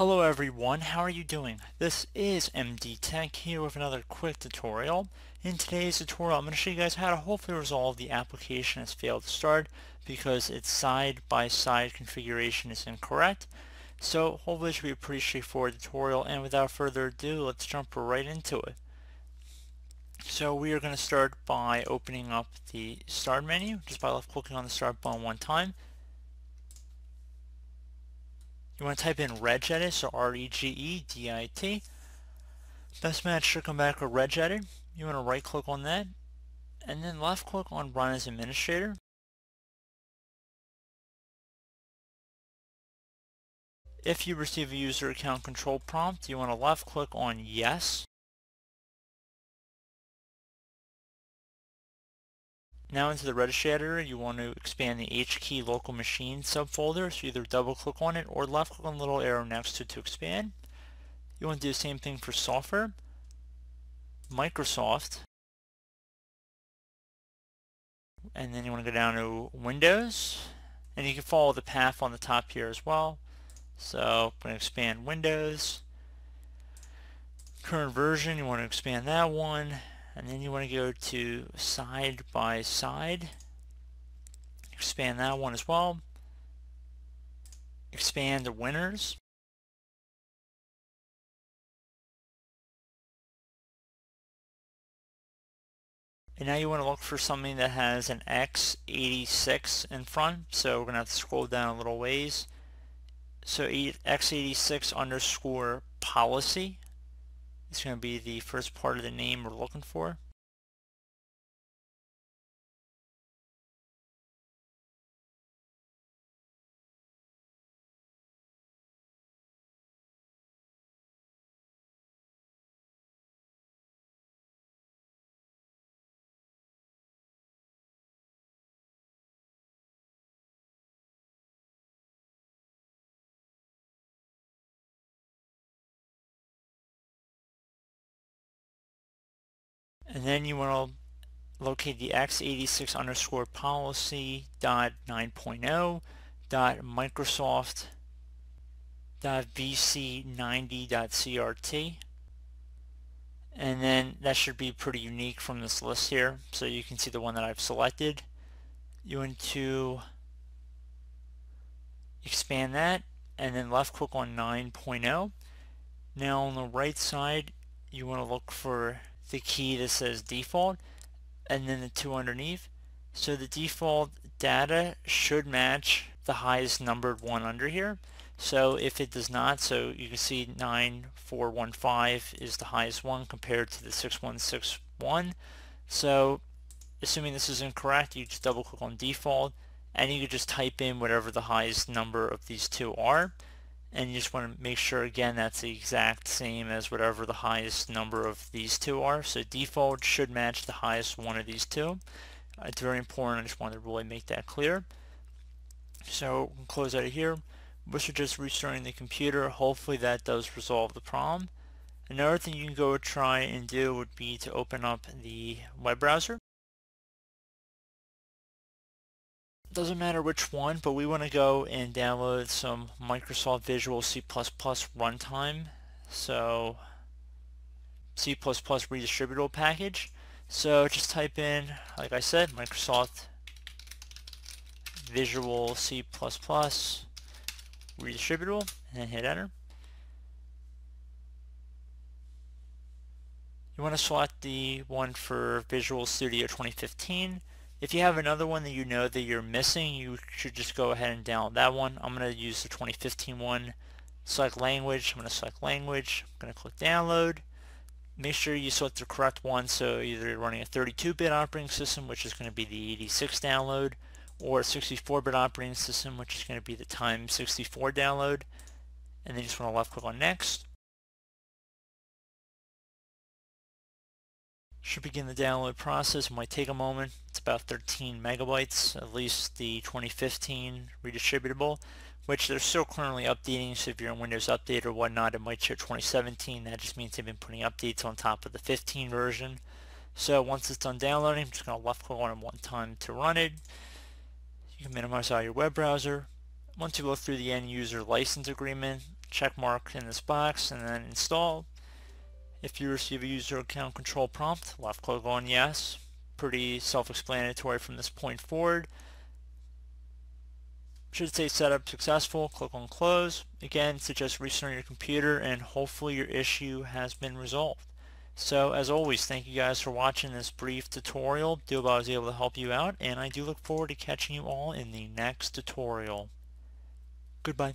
Hello everyone, how are you doing? This is MD Tech here with another quick tutorial. In today's tutorial I'm going to show you guys how to hopefully resolve the application has failed to start because its side-by-side -side configuration is incorrect. So hopefully it should be a pretty straightforward tutorial and without further ado let's jump right into it. So we are going to start by opening up the start menu just by left clicking on the start button one time you want to type in regedit, so R-E-G-E-D-I-T. Best match should come back with regedit. You want to right click on that and then left click on run as administrator. If you receive a user account control prompt, you want to left click on yes Now into the registry editor, you want to expand the HKey local machine subfolder, so either double click on it or left click on the little arrow next to it to expand. You want to do the same thing for software, Microsoft, and then you want to go down to Windows, and you can follow the path on the top here as well. So I'm going to expand Windows, current version, you want to expand that one, and then you want to go to side by side. Expand that one as well. Expand the winners. And now you want to look for something that has an x86 in front. So we're going to have to scroll down a little ways. So x86 underscore policy it's going to be the first part of the name we're looking for. And then you want to locate the x86 underscore policy dot 9.0 dot Microsoft dot vc90 dot crt and then that should be pretty unique from this list here. So you can see the one that I've selected. You want to expand that and then left click on 9.0 now on the right side you want to look for the key that says default and then the two underneath. So the default data should match the highest numbered one under here. So if it does not, so you can see 9415 is the highest one compared to the 6161. So assuming this is incorrect, you just double click on default and you can just type in whatever the highest number of these two are and you just want to make sure again that's the exact same as whatever the highest number of these two are. So default should match the highest one of these two. It's very important I just wanted to really make that clear. So we'll close out of here. We're just restarting the computer. Hopefully that does resolve the problem. Another thing you can go try and do would be to open up the web browser doesn't matter which one, but we want to go and download some Microsoft Visual C++ runtime. So C++ redistributable package. So just type in, like I said, Microsoft Visual C++ redistributable and hit enter. You want to select the one for Visual Studio 2015 if you have another one that you know that you're missing, you should just go ahead and download that one. I'm going to use the 2015 one. Select language. I'm going to select language. I'm going to click download. Make sure you select the correct one. So either you're running a 32-bit operating system, which is going to be the 86 download, or a 64-bit operating system, which is going to be the Time 64 download. And then you just want to left click on next. Should begin the download process. It might take a moment. It's about 13 megabytes, at least the 2015 redistributable, which they're still currently updating. So if you're in Windows Update or whatnot, it might show 2017. That just means they've been putting updates on top of the 15 version. So once it's done downloading, I'm just going to left click on it one time to run it. You can minimize out your web browser. Once you look through the end user license agreement, check mark in this box and then install. If you receive a user account control prompt, left click on yes. Pretty self-explanatory from this point forward. Should say setup successful, click on close. Again, suggest restarting your computer and hopefully your issue has been resolved. So as always, thank you guys for watching this brief tutorial. Do I was able to help you out and I do look forward to catching you all in the next tutorial. Goodbye.